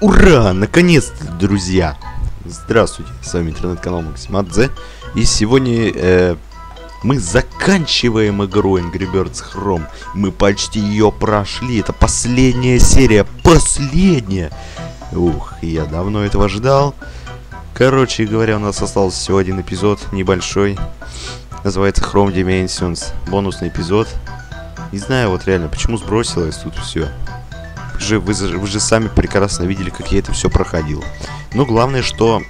Ура! Наконец-то, друзья! Здравствуйте, с вами интернет-канал Максимадзе. И сегодня э, мы заканчиваем игру Angry Birds Chrome. Мы почти ее прошли. Это последняя серия. Последняя! Ух, я давно этого ждал. Короче говоря, у нас остался всего один эпизод, небольшой. Называется Chrome Dimensions. Бонусный эпизод. Не знаю вот реально, почему сбросилось тут все же, вы, вы же сами прекрасно видели, как я это все проходил. Но главное, что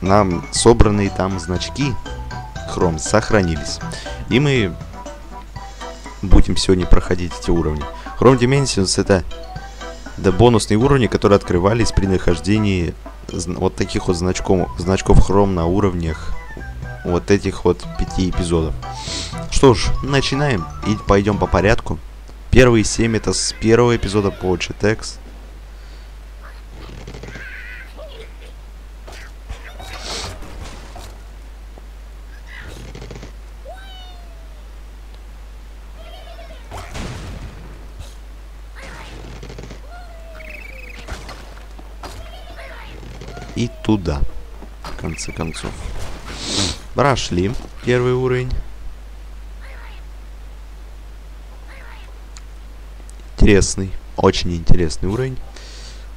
нам собранные там значки Chrome сохранились. И мы будем сегодня проходить эти уровни. Chrome Dimensions это да, бонусные уровни, которые открывались при нахождении вот таких вот значков, значков Chrome на уровнях вот этих вот пяти эпизодов. Что ж, начинаем и пойдем по порядку. Первые семь это с первого эпизода по GTX. И туда, в конце концов. Прошли первый уровень. интересный, очень интересный уровень.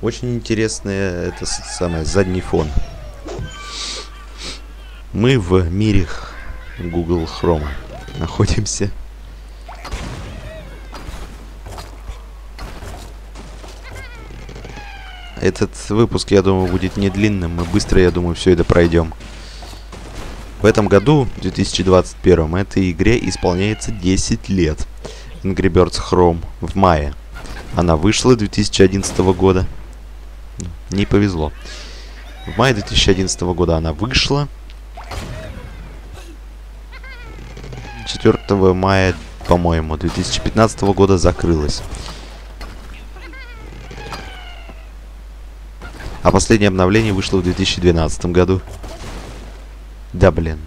Очень интересный это самое задний фон. Мы в мире Google Chrome находимся. Этот выпуск, я думаю, будет не длинным. Мы быстро, я думаю, все это пройдем. В этом году, в 2021, этой игре исполняется 10 лет. Angry Birds Chrome в мае. Она вышла 2011 года. Не повезло. В мае 2011 года она вышла. 4 мая, по-моему, 2015 года закрылась. А последнее обновление вышло в 2012 году. Да, блин.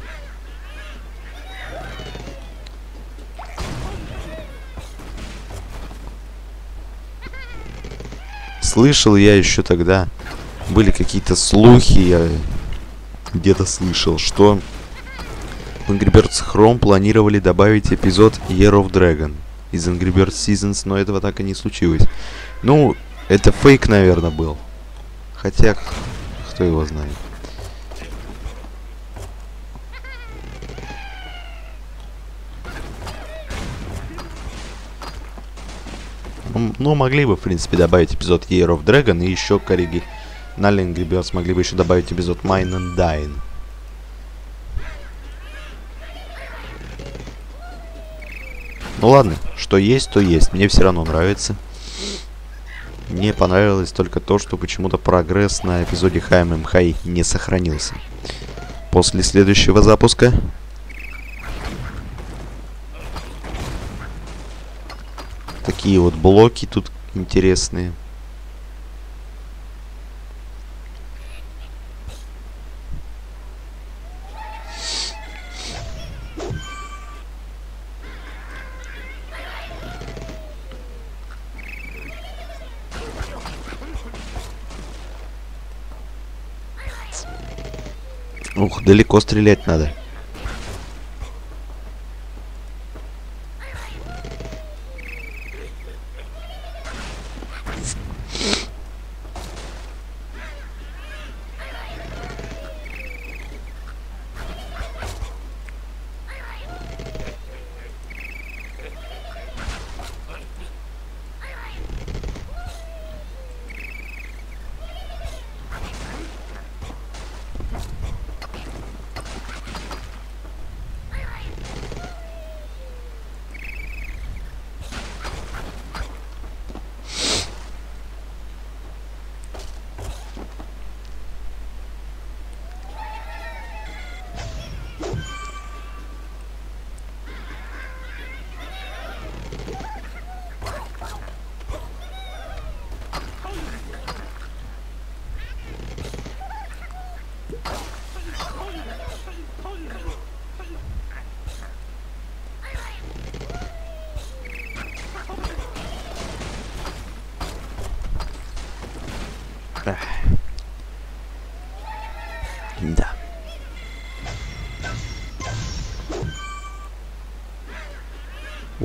слышал я еще тогда, были какие-то слухи, я где-то слышал, что в Angry Birds Chrome планировали добавить эпизод Year of Dragon из Angry Birds Seasons, но этого так и не случилось. Ну, это фейк, наверное, был. Хотя, кто его знает. Ну, могли бы, в принципе, добавить эпизод Year of Dragon и еще коллеги на Birds могли бы еще добавить эпизод Mine and Dying. Ну ладно, что есть, то есть. Мне все равно нравится. Мне понравилось только то, что почему-то прогресс на эпизоде HMM High не сохранился. После следующего запуска такие вот блоки тут интересные. Ух, далеко стрелять надо.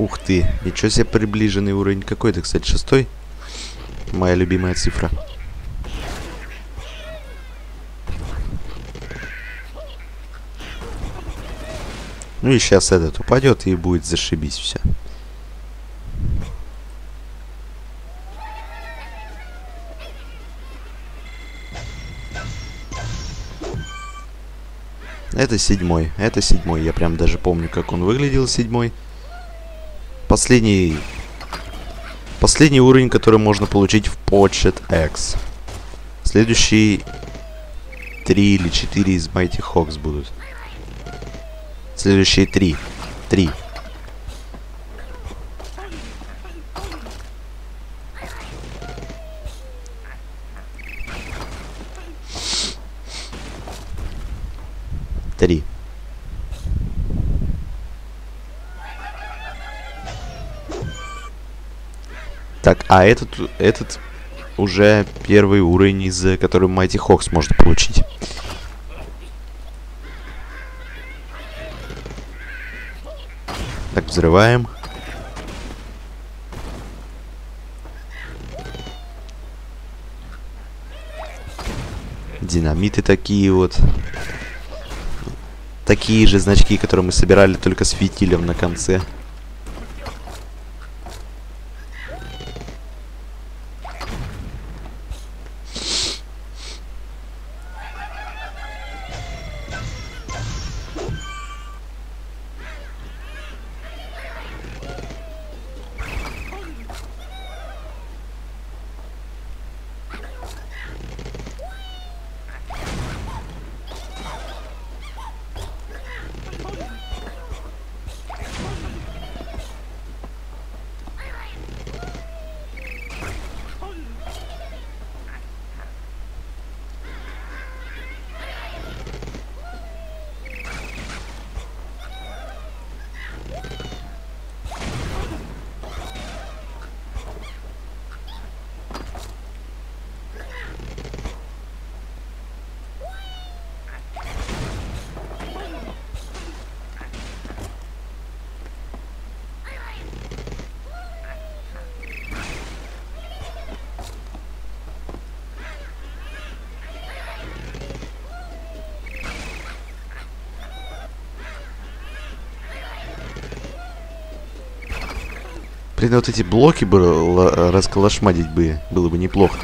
Ух ты, ничего себе приближенный уровень. Какой это, кстати, шестой? Моя любимая цифра. Ну и сейчас этот упадет и будет зашибись все. Это седьмой. Это седьмой. Я прям даже помню, как он выглядел седьмой. Последний... Последний уровень, который можно получить в Pocket X. Следующий... Три или четыре из Mighty Hawks будут. Следующие. Три. Три. Так, а этот, этот уже первый уровень, из который Mighty Hawks можно получить. Так, взрываем. Динамиты такие вот. Такие же значки, которые мы собирали только с фитилем на конце. Блин, вот эти блоки бы расколошматить бы было бы неплохо.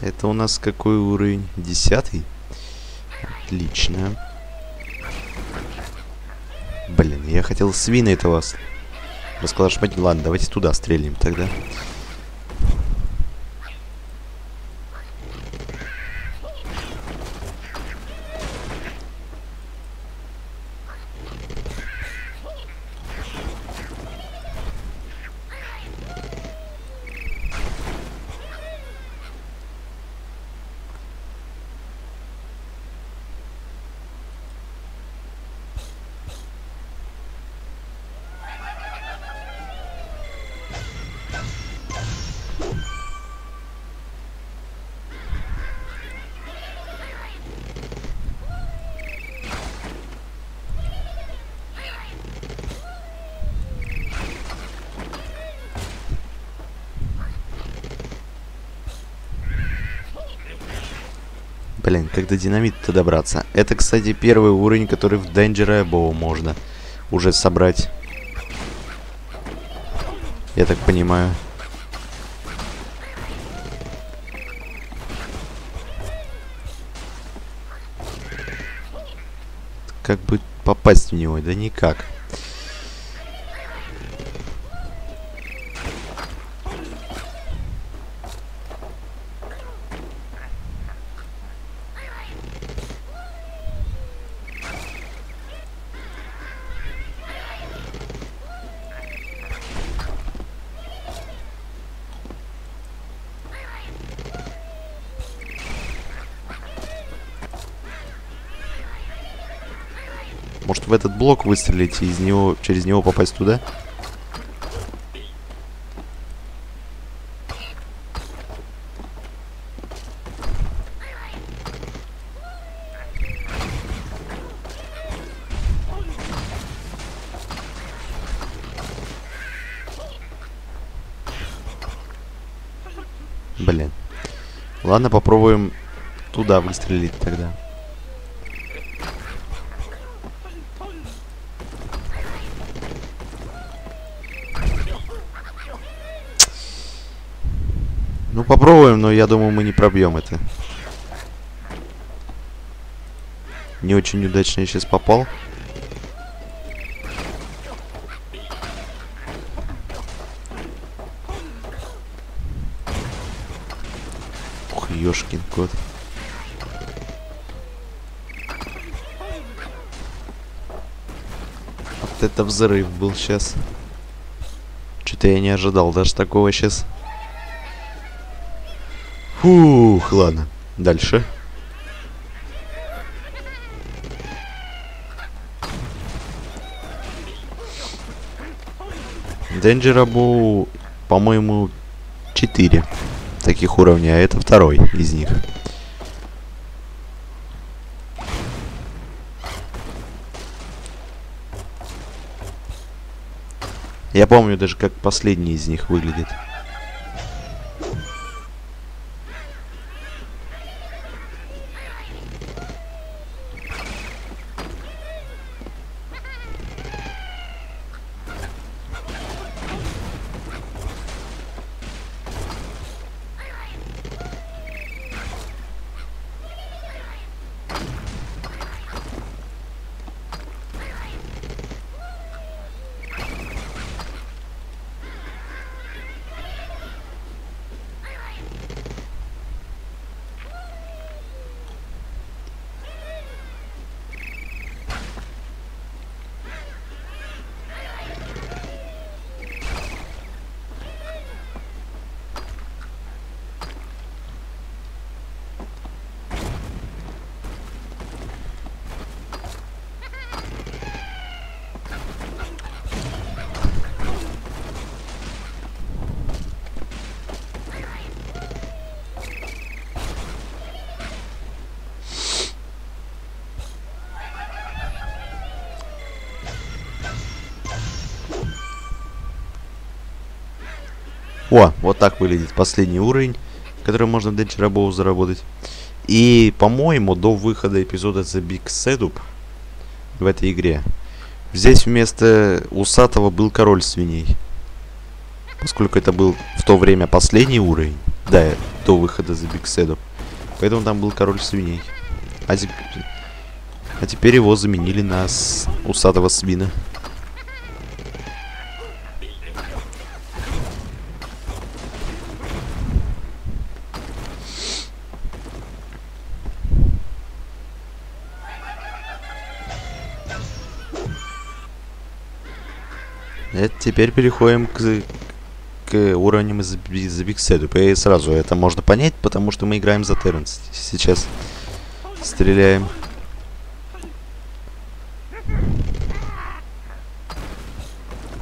Это у нас какой уровень? Десятый? Отлично. Блин, я хотел свина этого расколошматить. Ладно, давайте туда стрельнем тогда. Блин, как до динамита-то добраться? Это, кстати, первый уровень, который в Danger Above можно уже собрать. Я так понимаю. Как бы попасть в него? Да никак. В этот блок выстрелить и из него, через него попасть туда? Блин. Ладно, попробуем туда выстрелить тогда. Попробуем, но я думаю, мы не пробьем это. Не очень удачно я сейчас попал. Ух, ёшкин кот. Вот это взрыв был сейчас. Что-то я не ожидал даже такого сейчас. Фух, ладно. Дальше. Денджерабу, по-моему, 4 таких уровня, а это второй из них. Я помню даже, как последний из них выглядит. О, вот так выглядит последний уровень, который можно Danger Above заработать. И, по-моему, до выхода эпизода The Big Setup в этой игре, здесь вместо усатого был король свиней. Поскольку это был в то время последний уровень, да, до выхода The Big Setup. Поэтому там был король свиней. А, а теперь его заменили на усатого свина. Это теперь переходим к, к уровням из, из Big Setup. И сразу это можно понять, потому что мы играем за Терренс. Сейчас стреляем.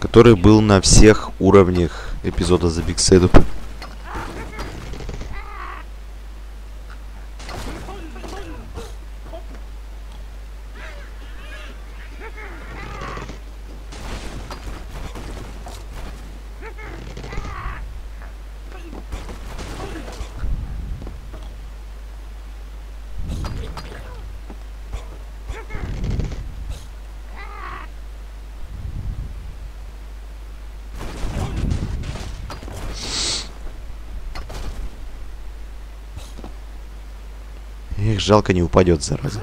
Который был на всех уровнях эпизода за Big. них жалко не упадет, зараза.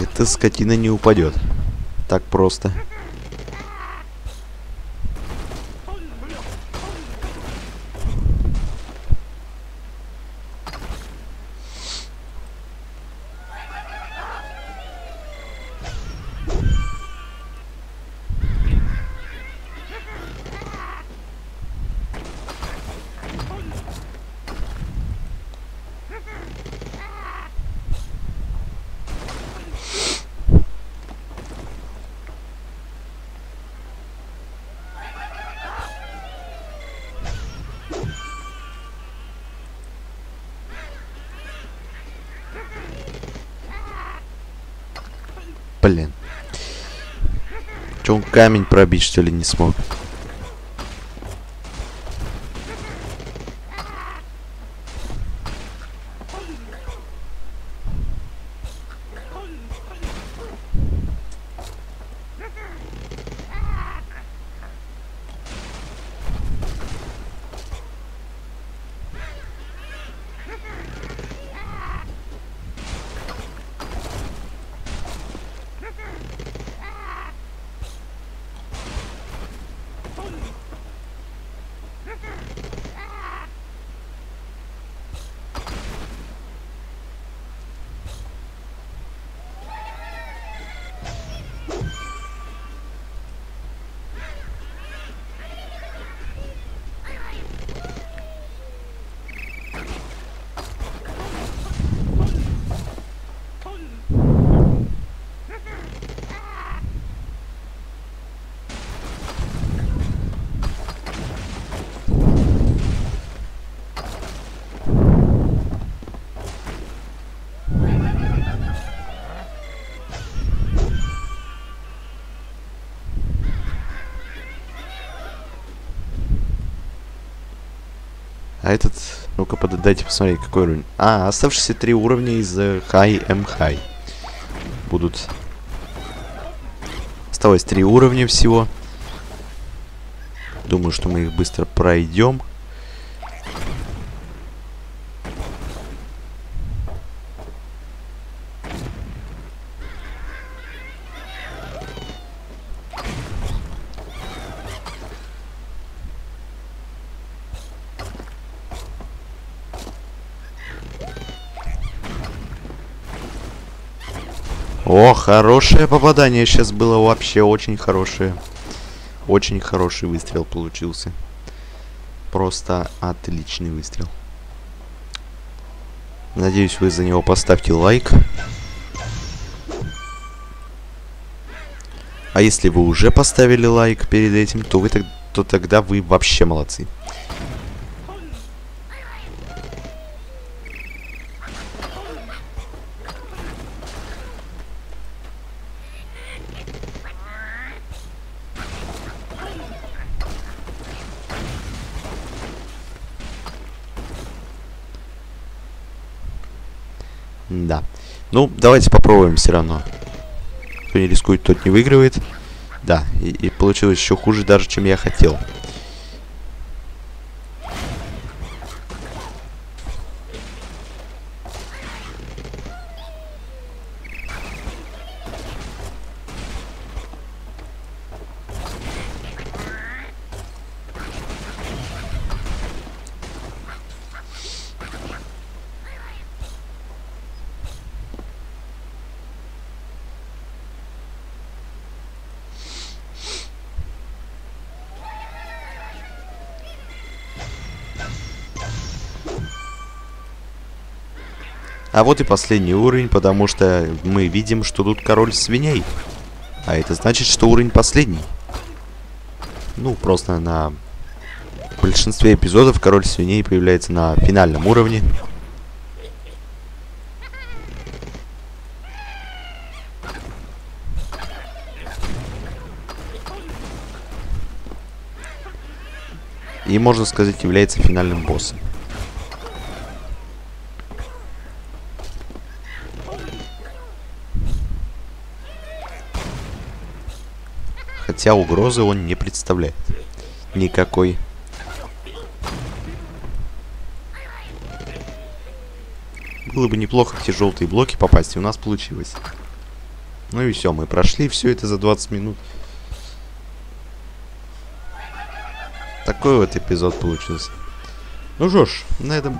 Эта скотина не упадет. Так просто. Блин. Че он камень пробить, что ли, не смог? А этот, ну-ка, дайте посмотреть, какой уровень. А, оставшиеся три уровня из э, High M High. Будут... Осталось три уровня всего. Думаю, что мы их быстро пройдем. О, хорошее попадание сейчас было вообще очень хорошее. Очень хороший выстрел получился. Просто отличный выстрел. Надеюсь, вы за него поставьте лайк. А если вы уже поставили лайк перед этим, то, вы, то тогда вы вообще молодцы. Да. Ну, давайте попробуем все равно. Кто не рискует, тот не выигрывает. Да, и, и получилось еще хуже даже, чем я хотел. А вот и последний уровень, потому что мы видим, что тут король свиней. А это значит, что уровень последний. Ну, просто на большинстве эпизодов король свиней появляется на финальном уровне. И, можно сказать, является финальным боссом. Хотя угрозы он не представляет. Никакой. Было бы неплохо в те желтые блоки попасть, и у нас получилось. Ну и все, мы прошли все это за 20 минут. Такой вот эпизод получился. Ну что ж, на этом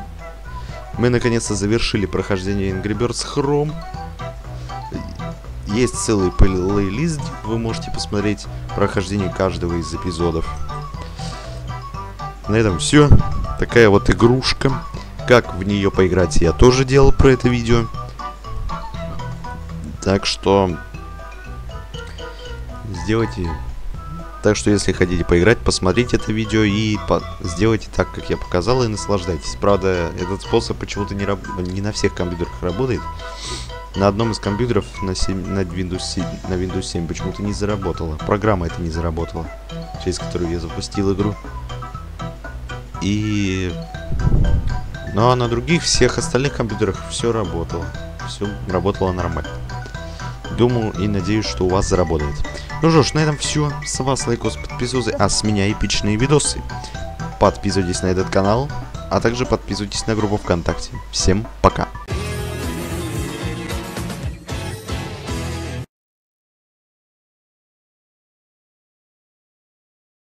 мы наконец-то завершили прохождение Angry Birds Chrome. Есть целый плейлист, вы можете посмотреть прохождение каждого из эпизодов. На этом все. Такая вот игрушка. Как в нее поиграть, я тоже делал про это видео. Так что сделайте... Так что если хотите поиграть, посмотрите это видео и по сделайте так, как я показал, и наслаждайтесь. Правда, этот способ почему-то не, не на всех компьютерах работает. На одном из компьютеров на, 7, на, Windows 7, на Windows 7 почему-то не заработала. Программа это не заработала, через которую я запустил игру. И... Ну а на других всех остальных компьютерах все работало. Все работало нормально. Думаю и надеюсь, что у вас заработает. Ну что ж, на этом все. С вас лайкос, подписывайтесь, а с меня эпичные видосы. Подписывайтесь на этот канал, а также подписывайтесь на группу ВКонтакте. Всем пока.